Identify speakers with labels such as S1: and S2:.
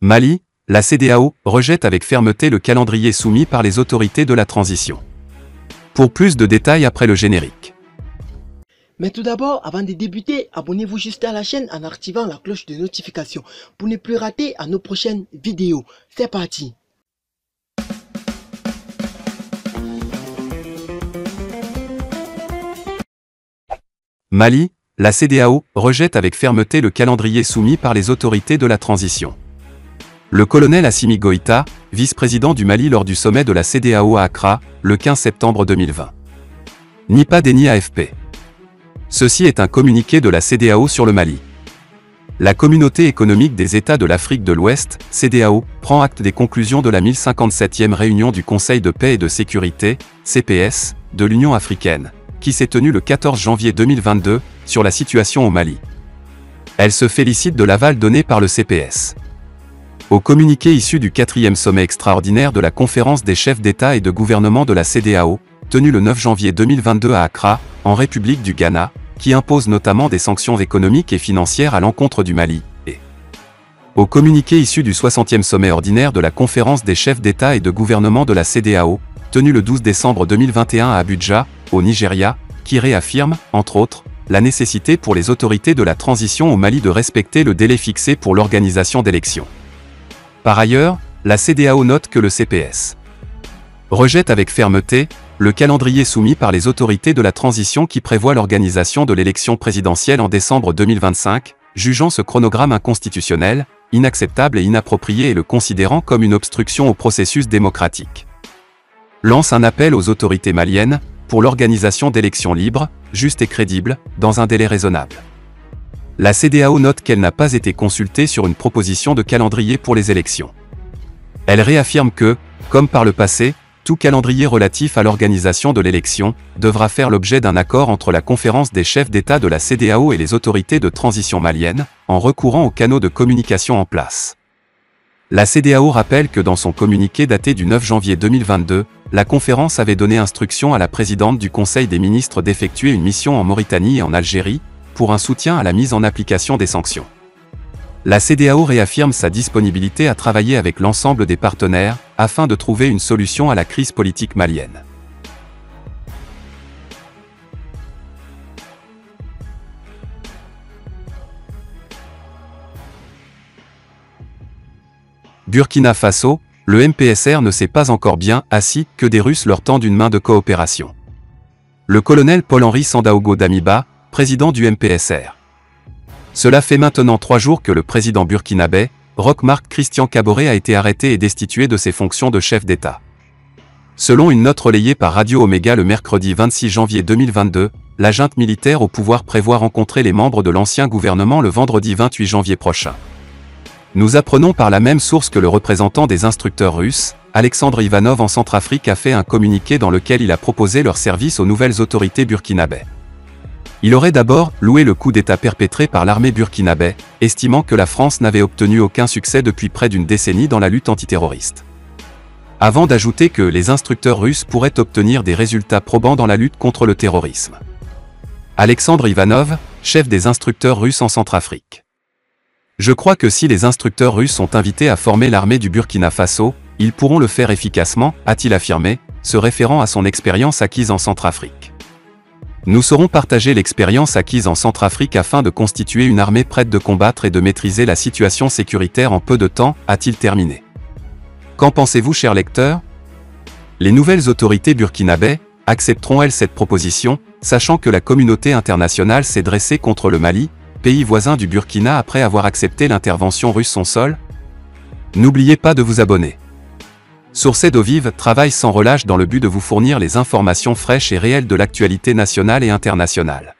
S1: Mali, la CDAO rejette avec fermeté le calendrier soumis par les autorités de la transition. Pour plus de détails après le générique.
S2: Mais tout d'abord, avant de débuter, abonnez-vous juste à la chaîne en activant la cloche de notification pour ne plus rater à nos prochaines vidéos. C'est parti
S1: Mali, la CDAO rejette avec fermeté le calendrier soumis par les autorités de la transition. Le colonel Assimi Goïta, vice-président du Mali lors du sommet de la CDAO à Accra, le 15 septembre 2020. Ni pas déni AFP. Ceci est un communiqué de la CDAO sur le Mali. La Communauté économique des États de l'Afrique de l'Ouest, CDAO, prend acte des conclusions de la 1057e réunion du Conseil de paix et de sécurité, CPS, de l'Union africaine, qui s'est tenue le 14 janvier 2022, sur la situation au Mali. Elle se félicite de l'aval donné par le CPS. Au communiqué issu du quatrième sommet extraordinaire de la conférence des chefs d'État et de gouvernement de la CDAO, tenu le 9 janvier 2022 à Accra, en République du Ghana, qui impose notamment des sanctions économiques et financières à l'encontre du Mali, et au communiqué issu du 60e sommet ordinaire de la conférence des chefs d'État et de gouvernement de la CDAO, tenu le 12 décembre 2021 à Abuja, au Nigeria, qui réaffirme, entre autres, la nécessité pour les autorités de la transition au Mali de respecter le délai fixé pour l'organisation d'élections. Par ailleurs, la CDAO note que le CPS rejette avec fermeté le calendrier soumis par les autorités de la transition qui prévoit l'organisation de l'élection présidentielle en décembre 2025, jugeant ce chronogramme inconstitutionnel, inacceptable et inapproprié et le considérant comme une obstruction au processus démocratique. Lance un appel aux autorités maliennes, pour l'organisation d'élections libres, justes et crédibles, dans un délai raisonnable. La CDAO note qu'elle n'a pas été consultée sur une proposition de calendrier pour les élections. Elle réaffirme que, comme par le passé, tout calendrier relatif à l'organisation de l'élection devra faire l'objet d'un accord entre la conférence des chefs d'État de la CDAO et les autorités de transition maliennes, en recourant aux canaux de communication en place. La CDAO rappelle que dans son communiqué daté du 9 janvier 2022, la conférence avait donné instruction à la présidente du Conseil des ministres d'effectuer une mission en Mauritanie et en Algérie, pour un soutien à la mise en application des sanctions. La CDAO réaffirme sa disponibilité à travailler avec l'ensemble des partenaires, afin de trouver une solution à la crise politique malienne. Burkina Faso, le MPSR ne s'est pas encore bien assis que des Russes leur tendent une main de coopération. Le colonel Paul-Henri Sandaogo Damiba, président du MPSR. Cela fait maintenant trois jours que le président burkinabé, Roch-Marc Christian Caboret a été arrêté et destitué de ses fonctions de chef d'État. Selon une note relayée par Radio Omega le mercredi 26 janvier 2022, la junte militaire au pouvoir prévoit rencontrer les membres de l'ancien gouvernement le vendredi 28 janvier prochain. Nous apprenons par la même source que le représentant des instructeurs russes, Alexandre Ivanov en Centrafrique a fait un communiqué dans lequel il a proposé leur service aux nouvelles autorités burkinabè. Il aurait d'abord loué le coup d'État perpétré par l'armée burkinabè, estimant que la France n'avait obtenu aucun succès depuis près d'une décennie dans la lutte antiterroriste. Avant d'ajouter que les instructeurs russes pourraient obtenir des résultats probants dans la lutte contre le terrorisme. Alexandre Ivanov, chef des instructeurs russes en Centrafrique. Je crois que si les instructeurs russes sont invités à former l'armée du Burkina Faso, ils pourront le faire efficacement, a-t-il affirmé, se référant à son expérience acquise en Centrafrique. Nous saurons partager l'expérience acquise en Centrafrique afin de constituer une armée prête de combattre et de maîtriser la situation sécuritaire en peu de temps, a-t-il terminé. Qu'en pensez-vous, chers lecteurs? Les nouvelles autorités burkinabè accepteront-elles cette proposition, sachant que la communauté internationale s'est dressée contre le Mali, pays voisin du Burkina après avoir accepté l'intervention russe son sol? N'oubliez pas de vous abonner. Source d'eau vive travaille sans relâche dans le but de vous fournir les informations fraîches et réelles de l'actualité nationale et internationale.